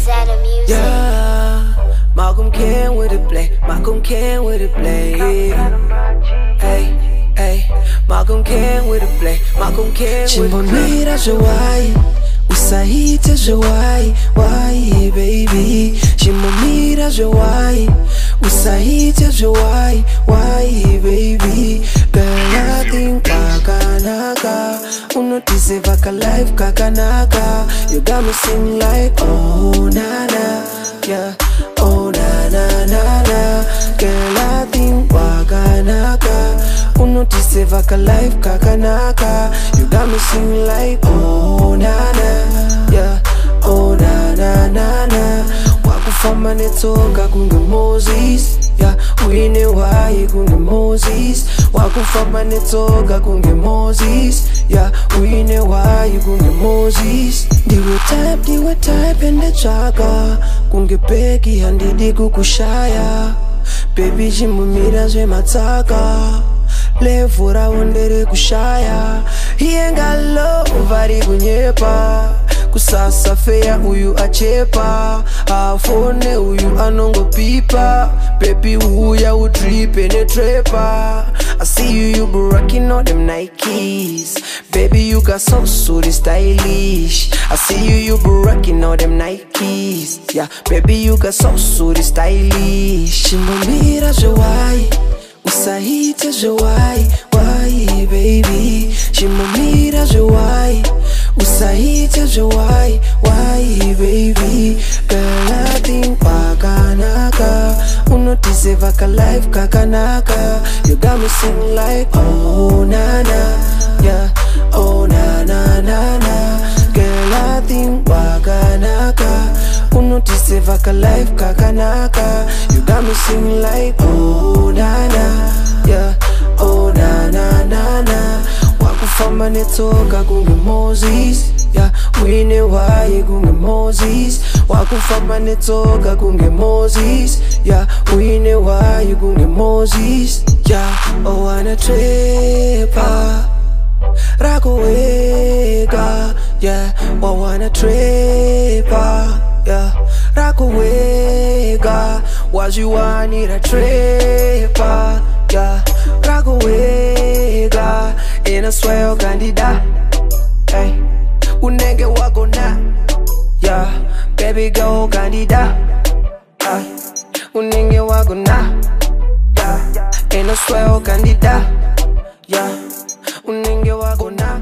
Auxano Music. Yeah, Malcom can with it play. Malcom can with it play. Hey, hey, Malcom can with it play. Malcom can with it play. Chimbonera jawai Usahite jawai Wai baby Chimbonera jawai Usahite jawai Wai baby Unotise vaka life? Kakanaka You got me sing like oh na na. Yeah. Oh na na na na. Girl I think wakanaka unotise vaka life you got me sing like oh manetsoka kungu Moses. Ya uine waye kungu Moses. Wakufa manetsoka kungu Moses. Ya uine waye kungu Moses. Ndiwe type ndiwe type endechaka kungepeki handidi kukushaya. Bebi chimumira zvematsaka levhu rawo nderekushaya iye ngalova rikunyepa kusasa feya uyu achepa. Afone uyu anongopipa bebi uya udripe netrepa I see you, you be rocking all them Nikes. Baby, you got so sooty stylish. I see you, you be rocking all them Nikes. Yeah, baby, you got so sooty stylish. Chimbomira jawai Usahite jawai Wai, baby? Chimbomira jawai Usahite jawai Wai, baby? Girl, I think wakanaka. Unotise vaka life kakanaka. You got me sing like oh na na Yeah, oh na na na na. Girl, I think wakanaka. Unotise vaka life kakanaka. You got me sing like oh na na wakufamba netsoka kunge moses yeah wine waye kunge moses. Wakufamba netsoka kunge moses yeah wine waye kunge moses yeah. Oh, Owana trepa rakuweka yeah. Oh, Wawana trepa yeah rakuweka wazviwanira trepa yeah rakuweka ya sweo oh candida hey. unenge wako na yeah. baby oh go candida hey. unenge wako na yeah. eno sweo oh candida yeah. unenge wako na